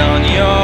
on your